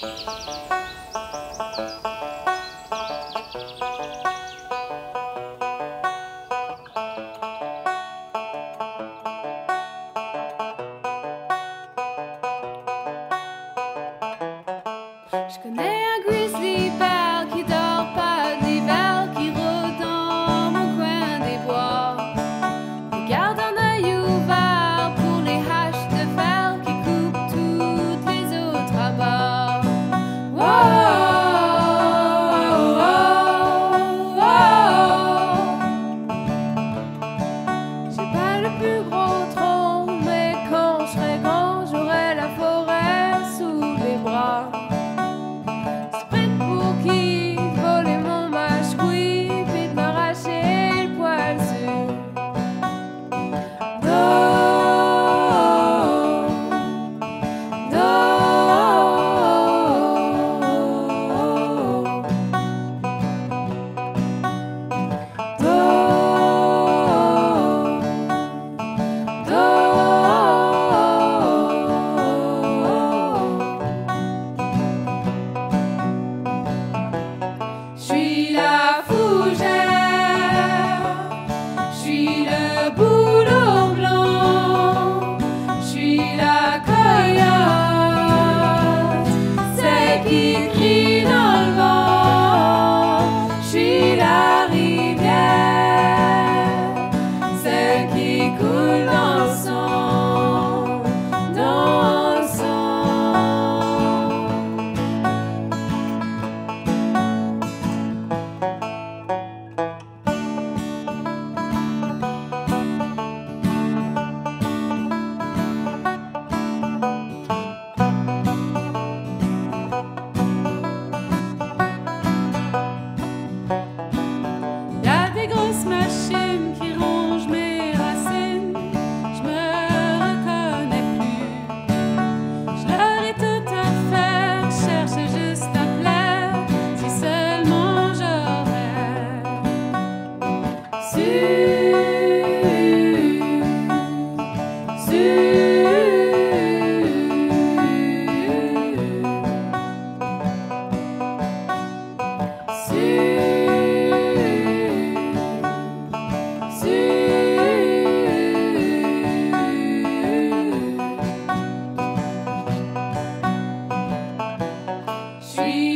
Je connais un grizzly bear celle Sweet.